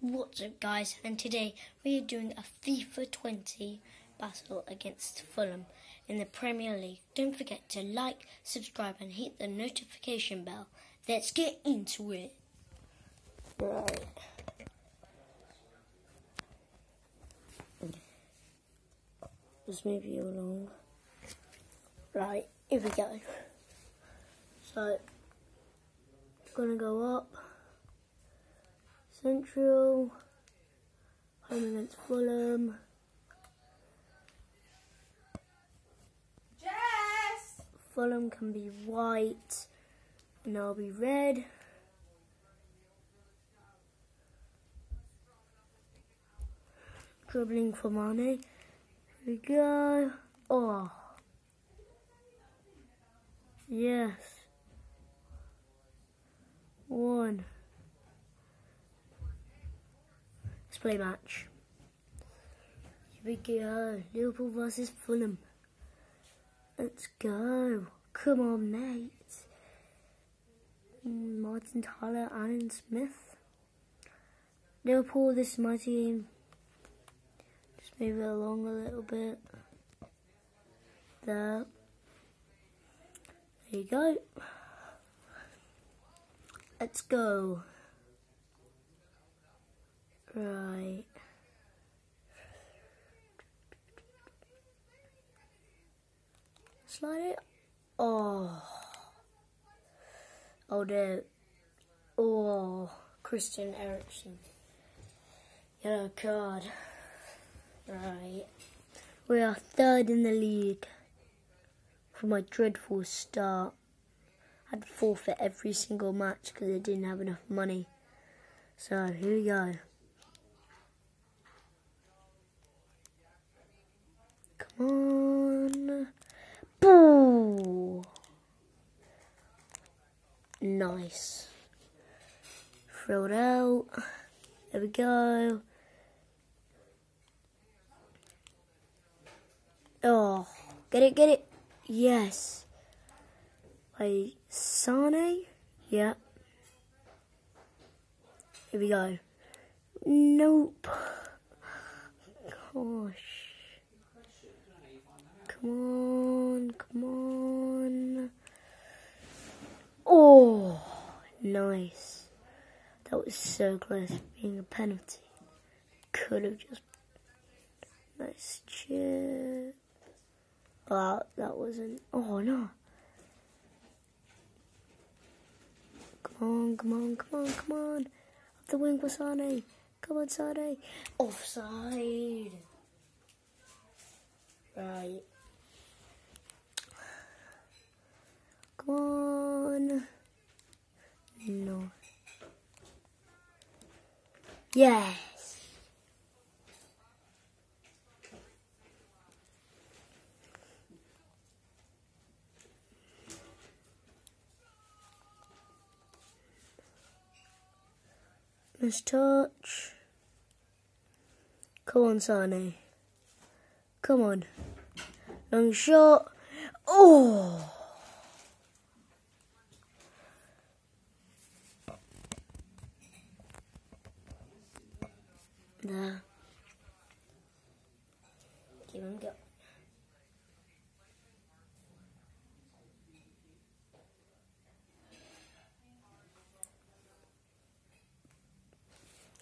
What's up guys and today we are doing a FIFA 20 battle against Fulham in the Premier League. Don't forget to like, subscribe and hit the notification bell. Let's get into it. Right. This may be a long. Right, here we go. So, gonna go up. Central, home against Fulham. Jess! Fulham can be white and I'll be red. Dribbling for Mane. Here we go. Oh. Yes. One. Let's play match. Here we go. Liverpool versus Fulham. Let's go. Come on, mate. Martin Tyler, Alan Smith. Liverpool, this is my team. Just move it along a little bit. There. There you go. Let's go. Right. Slide it. Oh. Oh dear. Oh. Christian Eriksen. Yellow card. Right. We are third in the league. For my dreadful start. I had to forfeit every single match because I didn't have enough money. So here we go. On. Boo! Nice. Throw it out. There we go. Oh, get it, get it. Yes. By Sane? Yeah. Here we go. Nope. Gosh. Come on, come on. Oh, nice. That was so close to being a penalty. Could have just. Nice chip. But that wasn't. Oh no. Come on, come on, come on, come on. Up the wing for Sane. Come on, Sane. Offside. Right. Come on. No. Yes. Miss touch. Come on, Sane. Come on. Long shot. Oh. There. Keep on going.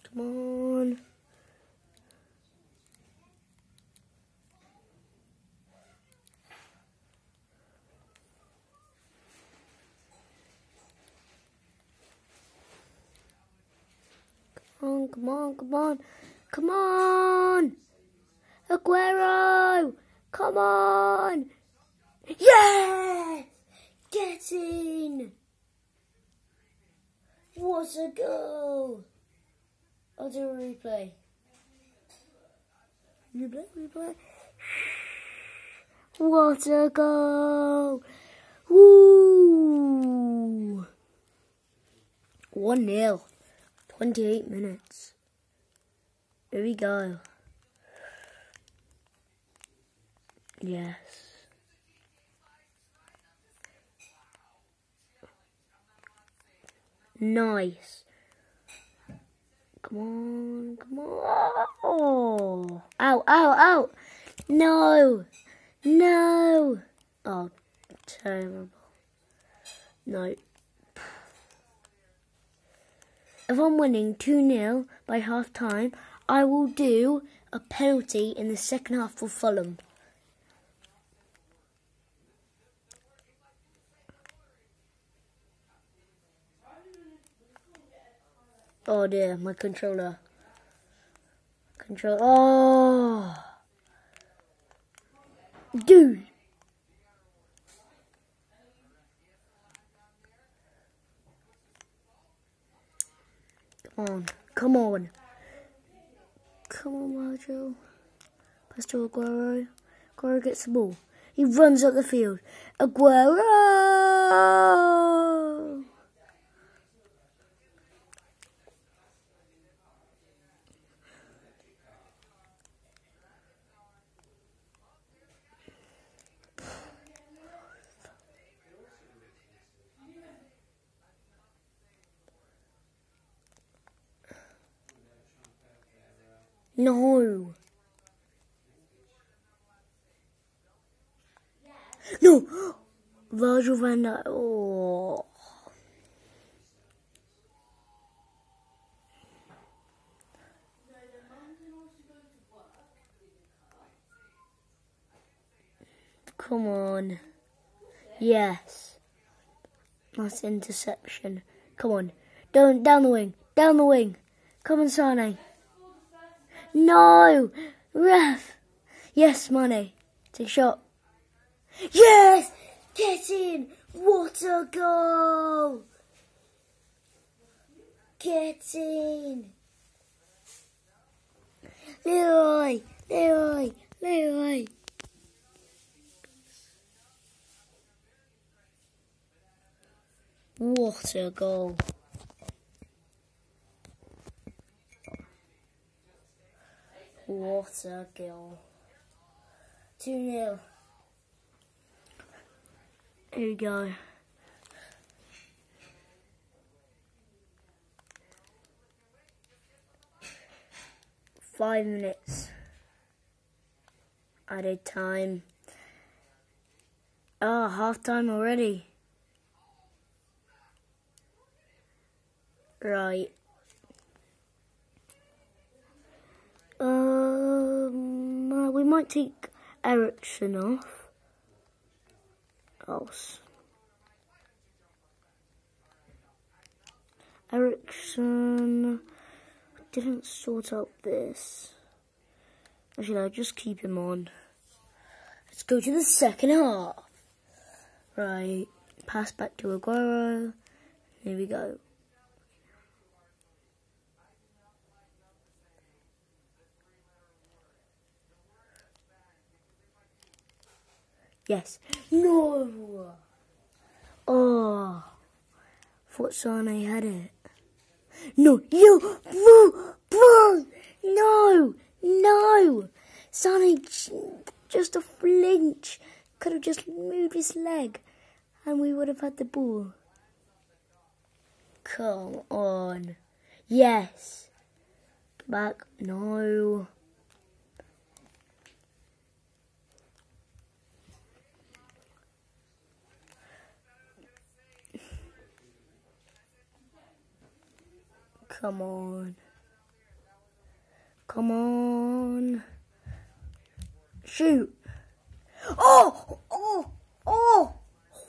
Come Come on, come on, come on. Come on! Aguero! Come on! Yes! Get in! What a goal! I'll do a replay. Replay, replay. What a goal! Woo! 1 0. 28 minutes. Here we go. Yes. Nice. Come on, come on. Oh, ow, ow, ow. No, no. Oh, terrible. No. If I'm winning 2 0 by half time, I will do a penalty in the second half for Fulham. Oh dear, my controller. Control. Oh! Dude! Come on, come on. Come on, Majo. Pass to Aguero. Aguero gets the ball. He runs up the field. Aguero! No. No. Virgil van Dijk. Oh. Come on. Yes. That's interception. Come on. Down, down the wing. Down the wing. Come on, Sane. No! Ref! Yes, money. Take a shot. Yes! Get in! What a goal! Get in! Leroy! Leroy! Leroy! What a goal! A goal. 2 0. Here we go. Five minutes. Added time. Ah, oh, half time already. Right. Um, uh, we might take Eriksen off. Else. Eriksen didn't sort out this. Actually, I'll just keep him on. Let's go to the second half. Right, pass back to Aguero. Here we go. Yes. No. Oh. Thought Sane had it. No. You. No. Bro. No. No. Sane just a flinch. Could have just moved his leg and we would have had the ball. Come on. Yes. Back. No. Come on. Come on. Shoot. Oh! Oh! Oh!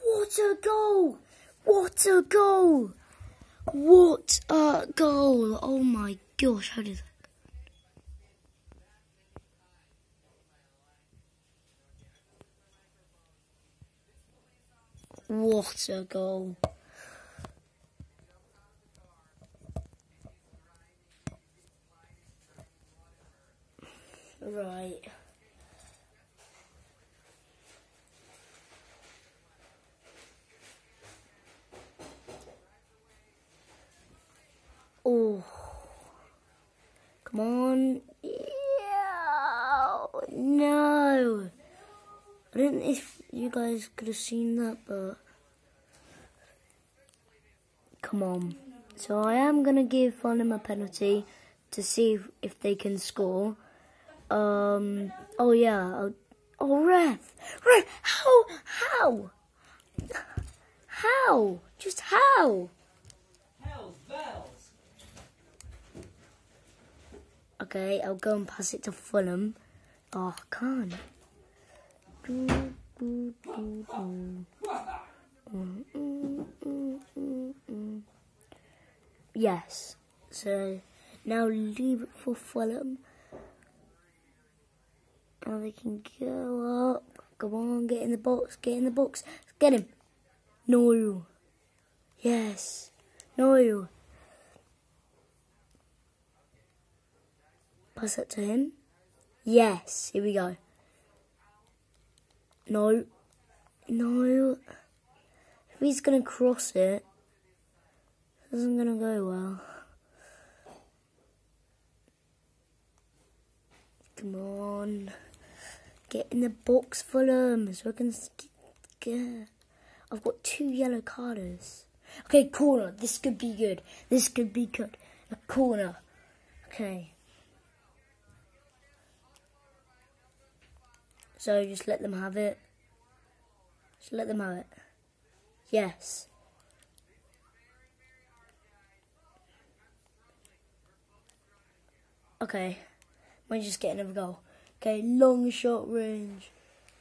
What a goal! What a goal! What a goal! Oh my gosh, how did that? What a goal. Right. Oh. Come on. Yeah. No. I don't know if could have seen that, but come on. So I am going to give Fulham a penalty to see if, if they can score. Um. Oh yeah. I'll, oh ref, ref. How? How? How? Just how? Okay, I'll go and pass it to Fulham. Oh, can't. Yes. So now leave it for Fulham. Now they can go up. Come on, get in the box. Get in the box. Get him. No. Yes. No. Pass it to him. Yes. Here we go. No. No. If he's going to cross it, it isn't to go well. Come on. Get in the box, Fulham, so I can get. I've got two yellow cards. Okay, corner. This could be good. This could be good. A corner. Okay. So just let them have it. Just let them have it. Yes. Okay. Might just get another goal. Okay, long shot range.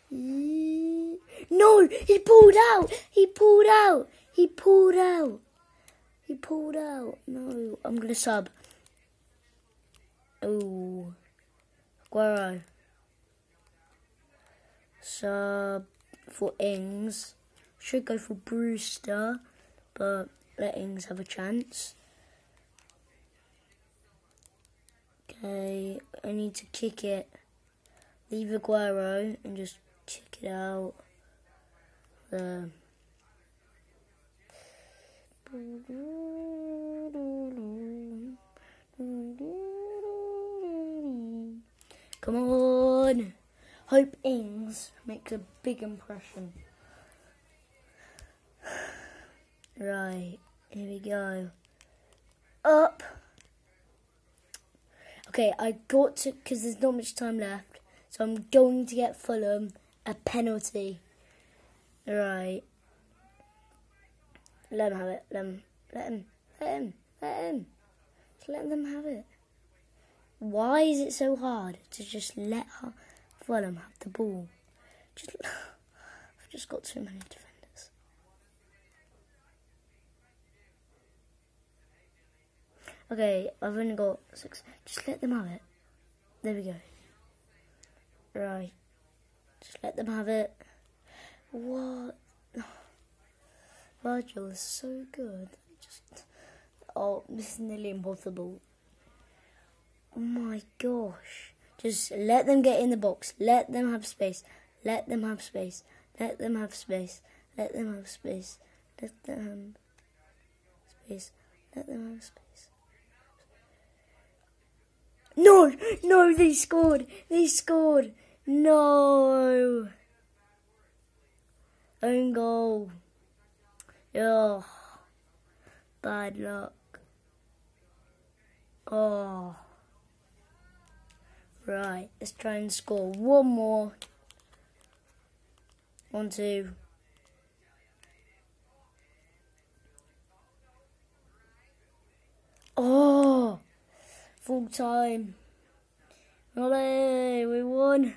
No, he pulled out. He pulled out. He pulled out. He pulled out. No, I'm gonna sub. Oh, Guerrero. Sub for Ings. Should go for Brewster, but let Ings have a chance. Okay, I need to kick it. Leave Aguero and just check it out. The Come on! Hope Ings makes a big impression. Right, here we go. Up! Okay, I got to, because there's not much time left, so I'm going to get Fulham a penalty. Right. Let him have it. Let him. Let him. Let him. Let him. Just let them have it. Why is it so hard to just let Fulham have the ball? Just, I've just got too many defenders. Okay, I've only got six. Just let them have it. There we go. Right. Just let them have it. What? Virgil is so good. Just oh, this is nearly impossible. Oh my gosh! Just let them get in the box. Let them have space. Let them have space. Let them have space. Let them have space. Let them have space. Let them have space. No, no, they scored. They scored. No. Own goal. Oh, bad luck. Oh. Right, let's try and score one more. One, two. Oh, full time. Olé, we won.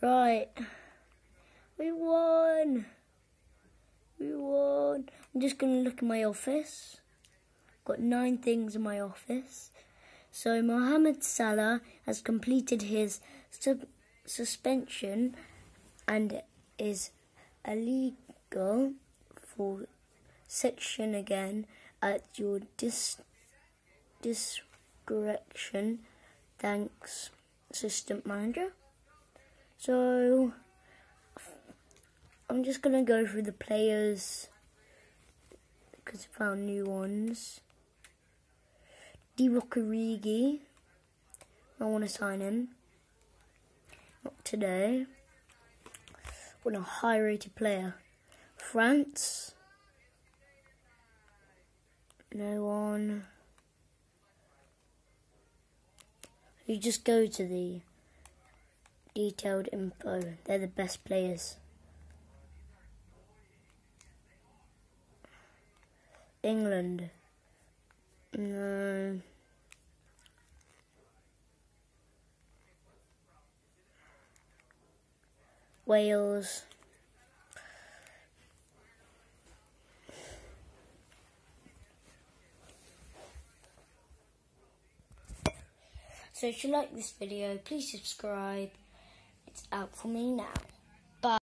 Right. We won. We won. I'm just going to look in my office. Got nine things in my office. So Mohamed Salah has completed his sub- suspension and is illegal for section again at your dis- discretion. Thanks, assistant manager. So I'm just gonna go through the players because I found new ones. Origi. I want to sign him. Today on a high rated player. France. No one. You just go to the detailed info. They're the best players. England. No. Wales. So if you like this video, please subscribe. It's out for me now.